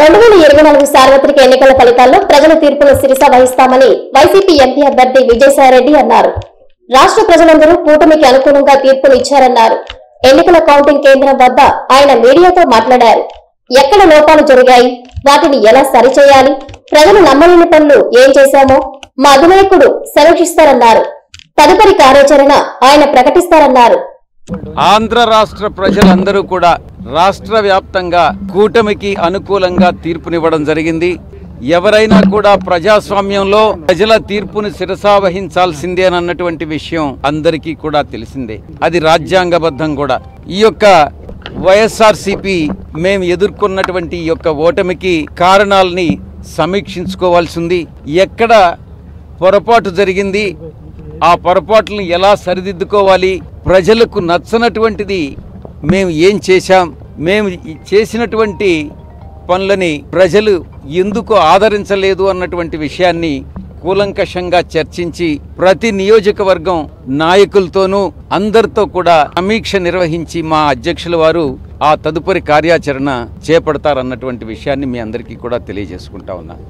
రెండు వేల ఇరవై నాలుగు సార్వత్రిక ఎన్నికల ఫలితాల్లో ప్రజల తీర్పును శిరస వహిస్తామని వైసీపీ ఎంపీ అభ్యర్థి విజయసాయిరెడ్డి అన్నారు. రాష్ట్ర ప్రజలందరూ కూటమికి అనుకూలంగా తీర్పులు ఇచ్చారన్నారు. ఎన్నికల కౌంటింగ్ కేంద్రం వద్ద ఆయన మీడియాతో మాట్లాడారు. ఎక్కడ లోపాలు జరిగాయి? వాటిని ఎలా సరిచేయాలి? ప్రజలు నమ్మలేని పనులు ఏం చేశామో మా అధినాయకుడు సమీక్షిస్తారన్నారు తదుపరి కార్యాచరణ ఆయన ప్రకటిస్తారన్నారు. ఆంధ్ర రాష్ట్ర ప్రజలందరూ కూడా రాష్ట్ర వ్యాప్తంగా కూటమికి అనుకూలంగా తీర్పునివ్వడం జరిగింది. ఎవరైనా కూడా ప్రజాస్వామ్యంలో ప్రజల తీర్పును శిరసావహించాల్సిందే అన్నటువంటి విషయం అందరికీ కూడా తెలిసిందే. అది రాజ్యాంగబద్ధం కూడా. ఈ యొక్క వైఎస్ఆర్సిపి మేము ఎదుర్కొన్నటువంటి ఈ యొక్క ఓటమికి కారణాలని సమీక్షించుకోవాల్సింది ఎక్కడ పొరపాటు జరిగింది? ఆ పొరపాట్లను ఎలా సరిదిద్దుకోవాలి? ప్రజలకు నచ్చనటువంటిది మేము ఏం చేశాం? మేము చేసినటువంటి పనులని ప్రజలు ఎందుకు ఆదరించలేదు అన్నటువంటి విషయాన్ని కూలంకషంగా చర్చించి ప్రతి నియోజకవర్గం నాయకులతోనూ అందరితో కూడా సమీక్ష నిర్వహించి మా అధ్యక్షుల వారు ఆ తదుపరి కార్యాచరణ చేపడతారన్నటువంటి విషయాన్ని మీ అందరికీ కూడా తెలియజేసుకుంటా ఉన్నాను